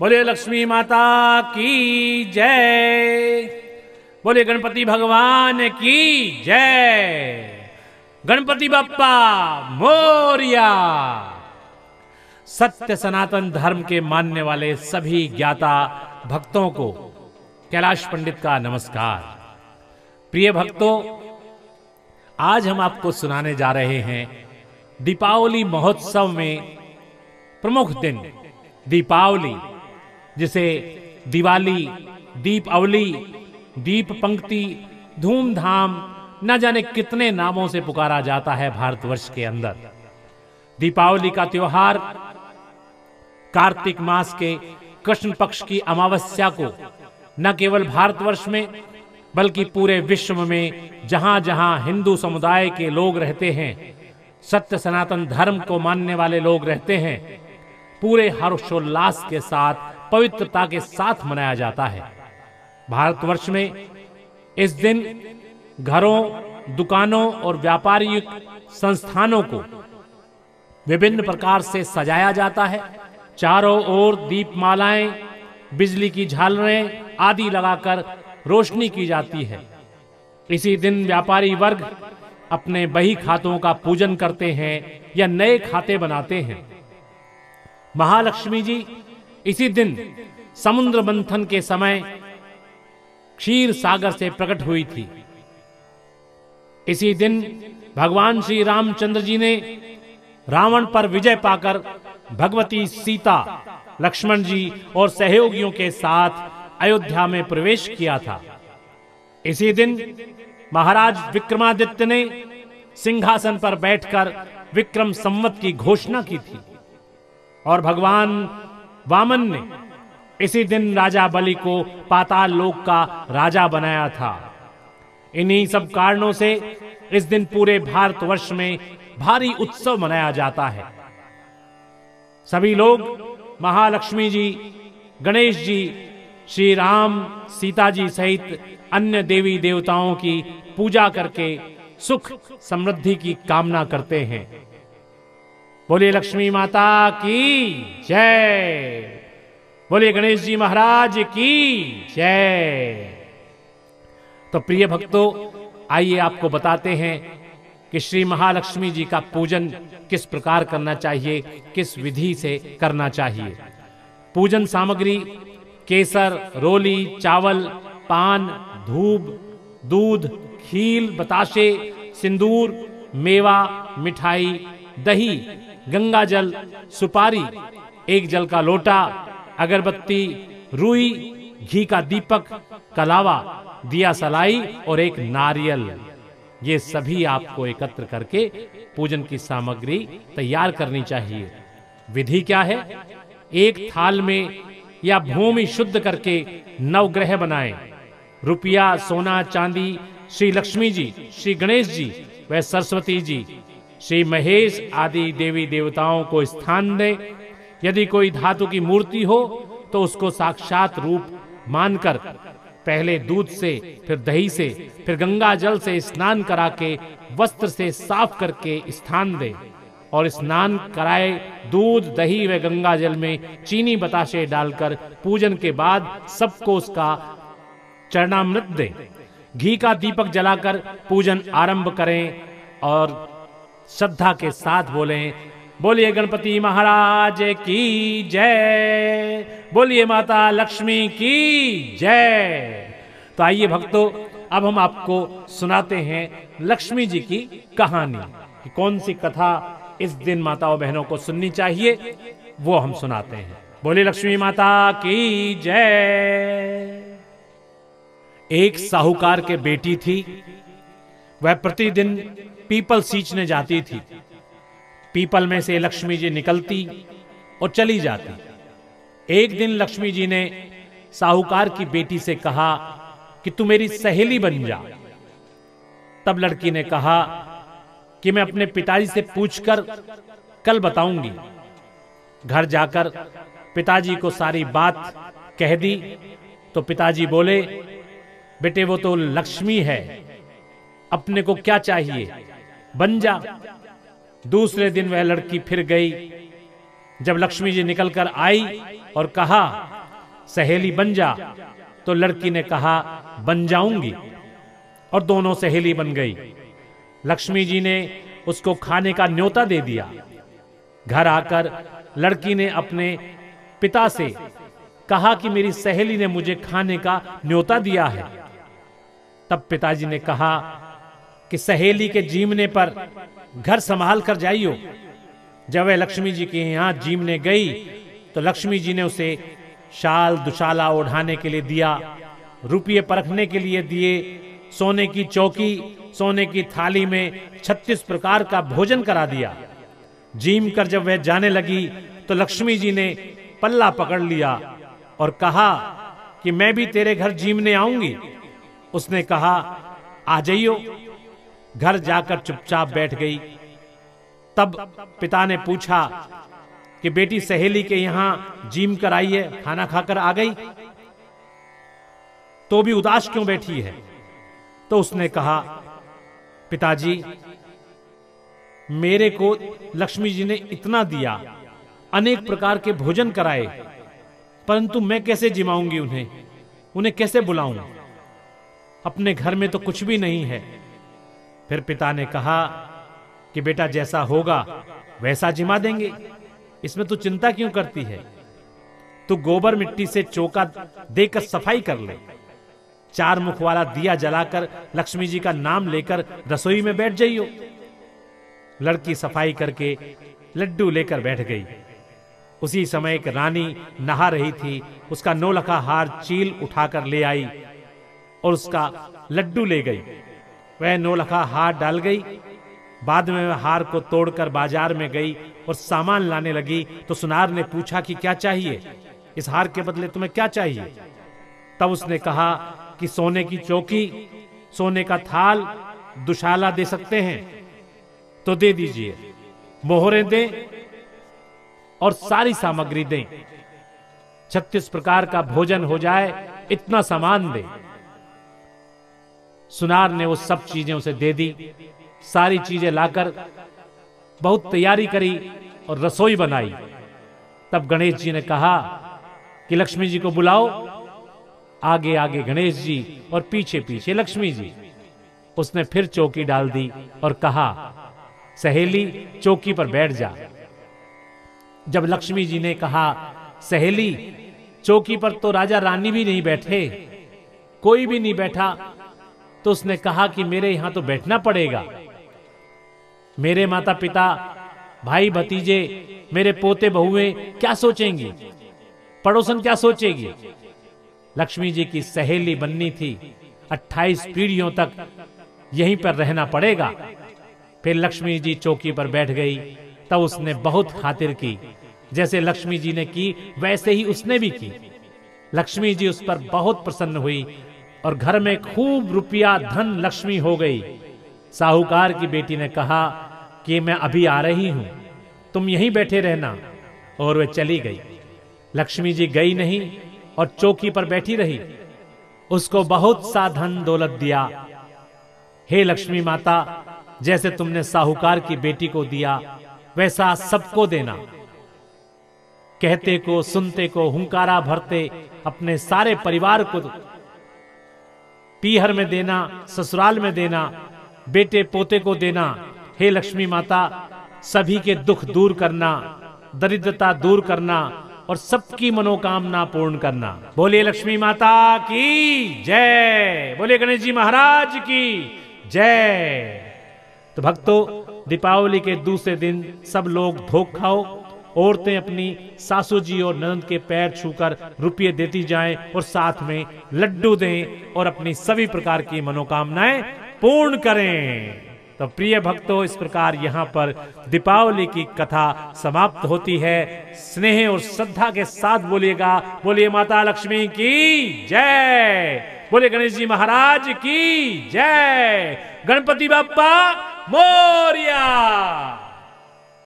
बोले, लक्ष्मी माता की जय। बोले, गणपति भगवान की जय। गणपति बप्पा, मोरिया। सत्य सनातन धर्म के मानने वाले सभी ज्ञाता भक्तों को कैलाश पंडित का नमस्कार। प्रिय भक्तों, आज हम आपको सुनाने जा रहे हैं दीपावली महोत्सव में प्रमुख दिन, दीपावली। जिसे दिवाली, दीप अवली, दीप पंक्ति, धूमधाम, न जाने कितने नामों से पुकारा जाता है भारतवर्ष के अंदर। दीपावली का त्योहार कार्तिक मास के कृष्ण पक्ष की अमावस्या को न केवल भारतवर्ष में, बल्कि पूरे विश्व में जहाँ जहाँ हिंदू समुदाय के लोग रहते हैं, सत्य सनातन धर्म को मानने वाले लोग रहते हैं, पूरे हर्षोल्लास के साथ पवित्रता के साथ मनाया जाता है। भारतवर्ष में इस दिन घरों, दुकानों और व्यापारिक संस्थानों को विभिन्न प्रकार से सजाया जाता है। चारों ओर दीपमालाएँ, बिजली की झालरें आदि लगाकर रोशनी की जाती है। इसी दिन व्यापारी वर्ग अपने बही खातों का पूजन करते हैं या नए खाते बनाते हैं। महालक्ष्मी जी इसी दिन समुद्र मंथन के समय क्षीर सागर से प्रकट हुई थी। इसी दिन भगवान श्री रामचंद्र जी ने रावण पर विजय पाकर भगवती सीता, लक्ष्मण जी और सहयोगियों के साथ अयोध्या में प्रवेश किया था। इसी दिन महाराज विक्रमादित्य ने सिंहासन पर बैठकर विक्रम संवत की घोषणा की थी और भगवान वामन ने इसी दिन राजा बलि को पाताल लोक का राजा बनाया था। इन्हीं सब कारणों से इस दिन पूरे भारतवर्ष में भारी उत्सव मनाया जाता है। सभी लोग, महालक्ष्मी जी, गणेश जी, श्री राम, सीता जी सहित अन्य देवी देवताओं की पूजा करके सुख समृद्धि की कामना करते हैं। बोलिए, लक्ष्मी माता की जय। बोलिए, गणेश जी महाराज की जय। तो प्रिय भक्तों, आइए आपको बताते हैं कि श्री महालक्ष्मी जी का पूजन किस प्रकार करना चाहिए, किस विधि से करना चाहिए। पूजन सामग्री, केसर, रोली, चावल, पान, धूप, दूध, खील, बताशे, सिंदूर, मेवा, मिठाई, दही गंगा जल, सुपारी, एक जल का लोटा, अगरबत्ती, रुई, घी का दीपक, कलावा, दिया सलाई और एक नारियल। ये सभी आपको एकत्र करके पूजन की सामग्री तैयार करनी चाहिए। विधि क्या है? एक थाल में या भूमि शुद्ध करके नवग्रह बनाएँ। रुपया, सोना, चांदी, श्री लक्ष्मी जी, श्री गणेश जी व सरस्वती जी श्री महेश आदि देवी देवताओं को स्थान दें। यदि कोई धातु की मूर्ति हो तो उसको साक्षात रूप मानकर पहले दूध से, फिर दही से, फिर गंगा जल से स्नान करा के वस्त्र से साफ़ करके स्थान दे। और स्नान कराए दूध, दही व गंगा जल में चीनी बताशे डालकर पूजन के बाद सबको उसका चरणामृत दें। घी का दीपक जलाकर पूजन आरंभ करें और श्रद्धा के साथ बोले, बोलिए गणपति महाराज की जय। बोलिए माता लक्ष्मी की जय। तो आइए भक्तों, अब हम आपको सुनाते हैं लक्ष्मी जी की कहानी कि कौन सी कथा इस दिन माताओं बहनों को सुननी चाहिए, वो हम सुनाते हैं। बोलिए लक्ष्मी माता की जय। एक साहूकार के बेटी थी वह प्रतिदिन पीपल सींचने जाती थी। पीपल में से लक्ष्मी जी निकलती और चली जाती। एक दिन लक्ष्मी जी ने साहूकार की बेटी से कहा कि तू मेरी सहेली बन जा। तब लड़की ने कहा कि मैं अपने पिताजी से पूछकर कल बताऊँगी। घर जाकर पिताजी को सारी बात कह दी। तो पिताजी बोले, बेटे, वो तो लक्ष्मी है। अपने को क्या चाहिए? बन जा। दूसरे दिन वह लड़की फिर गई। जब लक्ष्मी जी निकलकर आई और कहा, सहेली बन जा तो लड़की ने कहा, बन जाऊँगी। और दोनों सहेली बन गई। लक्ष्मी जी ने उसको खाने का न्योता दे दिया। घर आकर लड़की ने अपने पिता से कहा कि मेरी सहेली ने मुझे खाने का न्योता दिया है। तब पिताजी ने कहा कि सहेली के जीमने पर घर संभाल कर जाइयो। जब वह लक्ष्मी जी के यहाँ जीमने गई तो लक्ष्मी जी ने उसे शाल दुशाला ओढ़ाने के लिए दिया, रुपये परखने के लिए दिए, सोने की चौकी, सोने की थाली में छत्तीस प्रकार का भोजन करा दिया। जीम कर जब वह जाने लगी तो लक्ष्मी जी ने पल्ला पकड़ लिया और कहा कि मैं भी तेरे घर जीमने आऊँगी। उसने कहा, आ जाइयो। घर जाकर चुपचाप बैठ गई। तब पिता ने पूछा कि बेटी सहेली के यहाँ जीम कर आई है खाना खाकर आ गई? तो भी उदास क्यों बैठी है? तो उसने कहा, पिताजी, मेरे को लक्ष्मी जी ने इतना दिया, अनेक प्रकार के भोजन कराए, परंतु मैं कैसे जिमाऊँगी उन्हें? उन्हें कैसे बुलाऊं? अपने घर में तो कुछ भी नहीं है। फिर पिता ने कहा कि बेटा जैसा होगा, वैसा जिमा देंगे। इसमें तू चिंता क्यों करती है? तू गोबर मिट्टी से चौका देकर सफ़ाई कर ले। चार मुख वाला दिया जलाकर लक्ष्मी जी का नाम लेकर रसोई में बैठ जाइयो। लड़की सफ़ाई करके लड्डू लेकर बैठ गई। उसी समय एक रानी नहा रही थी। उसका नौलखा हार चील उठाकर ले आई और उसका लड्डू ले गई। वह नौलखा हार डाल गई। बाद में वह हार को तोड़कर बाज़ार में गई और सामान लाने लगी। तो सुनार ने पूछा कि क्या चाहिए? इस हार के बदले तुम्हें क्या चाहिए? तब उसने कहा कि सोने की चौकी, सोने का थाल दुशाला दे सकते हैं। तो दे दीजिए। मोहरें दें और सारी सामग्री दें। छत्तीस प्रकार का भोजन हो जाए, इतना सामान दे। सुनार ने वो सब चीज़ें उसे दे दी। सारी चीज़ें लाकर बहुत तैयारी करी और रसोई बनाई। तब गणेश जी ने कहा कि लक्ष्मी जी को बुलाओ। आगे आगे गणेश जी और पीछे पीछे लक्ष्मी जी। उसने फिर चौकी डाल दी और कहा, सहेली, चौकी पर बैठ जा। जब लक्ष्मी जी ने कहा, सहेली, चौकी पर तो राजा रानी भी नहीं बैठे, कोई भी नहीं बैठा तो उसने कहा कि मेरे यहाँ तो बैठना पड़ेगा। मेरे माता पिता भाई भतीजे, मेरे पोते बहुए, क्या सोचेंगी? पड़ोसन क्या सोचेगी? लक्ष्मी जी की सहेली बननी थी। 28 पीढ़ियों तक यहीं पर रहना पड़ेगा। फिर लक्ष्मी जी चौकी पर बैठ गई। तब उसने बहुत खातिर की। जैसे लक्ष्मी जी ने की, वैसे ही उसने भी की। लक्ष्मी जी उस पर बहुत प्रसन्न हुई। और घर में खूब रुपया धन लक्ष्मी हो गई। साहूकार की बेटी ने कहा कि मैं अभी आ रही हूँ, तुम यहीं बैठे रहना। और वह चली गई। लक्ष्मी जी गई नहीं और चौकी पर बैठी रही। उसको बहुत सा धन दौलत दिया। हे लक्ष्मी माता, जैसे तुमने साहूकार की बेटी को दिया, वैसा सबको देना। कहते को, सुनते को, हुंकारा भरते अपने सारे परिवार को पीहर में देना, ससुराल में देना, बेटे पोते को देना, हे लक्ष्मी माता, सभी के दुख दूर करना, दरिद्रता दूर करना और सबकी मनोकामना पूर्ण करना। बोलिए लक्ष्मी माता की जय। बोलिए गणेश जी महाराज की जय। तो भक्तों, दीपावली के दूसरे दिन सब लोग भोग खाओ औरतें अपनी सासू जी और नंद के पैर छूकर रुपये देती जाएँ और साथ में लड्डू दें और अपनी सभी प्रकार की मनोकामनाएँ पूर्ण करें। तो प्रिय भक्तों, इस प्रकार यहाँ पर दीपावली की कथा समाप्त होती है। स्नेह और श्रद्धा के साथ बोलिएगा, बोलिए माता लक्ष्मी की जय। बोले गणेश जी महाराज की जय। गणपति बापा मोरिया।